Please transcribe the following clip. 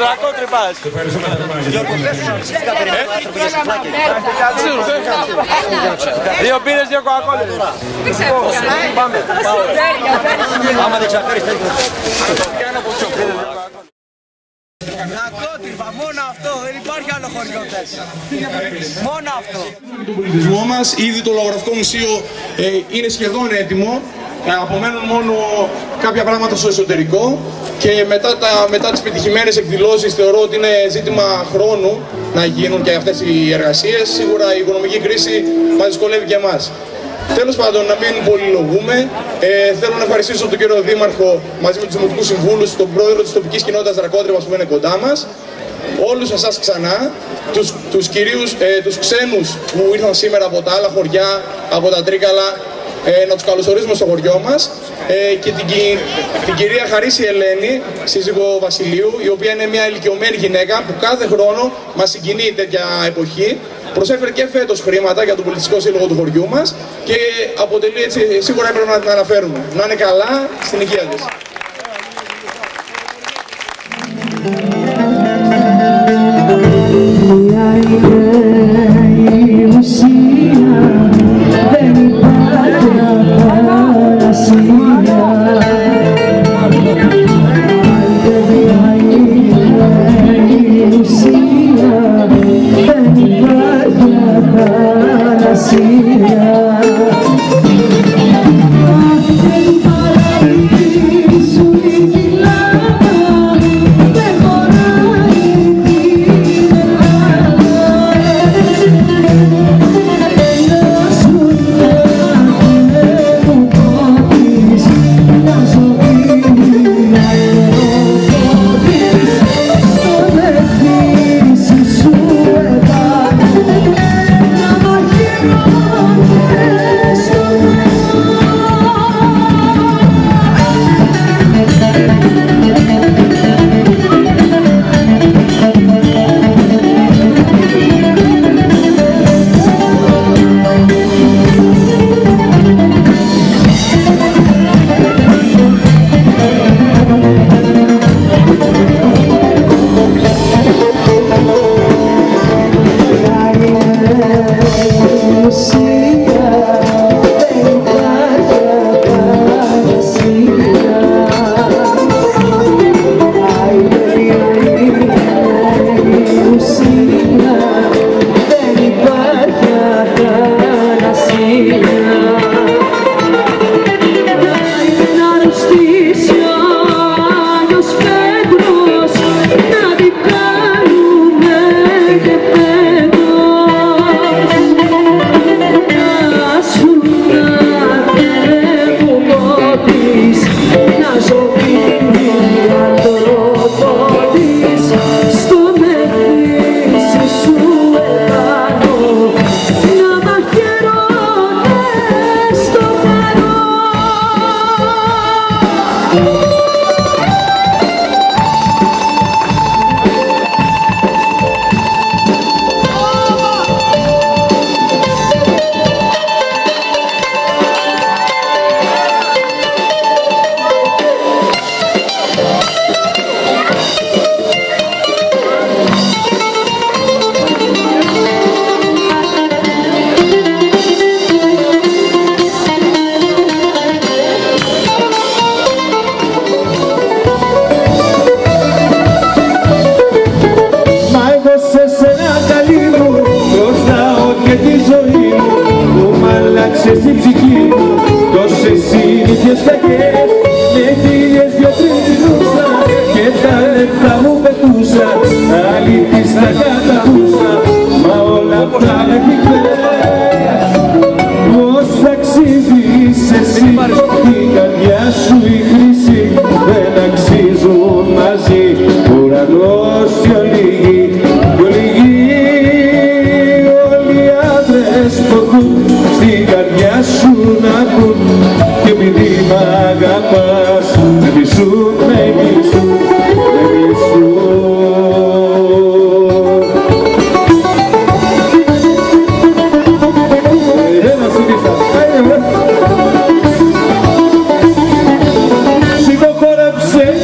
Δρακό τρυπάς. Σε ευχαριστούμε θερμά για την Δύο πίνες, δύο κοκακόλες. Πάμε. Άμα δεν ξαφέρεις τέτοιο. Νακότρυπα, μόνο αυτό, δεν υπάρχει άλλο χωριό τέτοιο. Μόνο αυτό. τον πολιτισμό μας. Ήδη το Λογογραφικό Μουσείο ε, είναι σχεδόν έτοιμο. Ε, απομένουν μόνο κάποια πράγματα στο εσωτερικό και μετά, τα, μετά τις πετυχημένες εκδηλώσεις θεωρώ ότι είναι ζήτημα χρόνου να γίνουν και αυτές οι εργασίες. Σίγουρα η οικονομική κρίση μας δυσκολεύει και εμάς. Τέλος πάντων, να μην πολυλογούμε. Ε, θέλω να ευχαριστήσω τον κύριο Δήμαρχο μαζί με τους Δημοτικούς Συμβούλους, τον πρόεδρο της τοπικής κοινότητας Δρακότρυπας που είναι κοντά μας όλους εσάς ξανά, τους, τους κυρίους, ε, τους ξένους που ήρθαν σήμερα από τα άλλα χωριά, από τα Τρίκαλα, ε, να τους καλωσορίσουμε στο χωριό μας ε, και την, κυ- την κυρία Χαρίση Ελένη, σύζυγο Βασιλείου, η οποία είναι μια ηλικιωμένη γυναίκα που κάθε χρόνο μας συγκινεί τέτοια εποχή. Προσέφερε και φέτος χρήματα για τον πολιτιστικό σύλλογο του χωριού μας και αποτελεί έτσι, σίγουρα έπρεπε να την αναφέρουμε. Να είναι καλά στην υγεία της. assim princesa.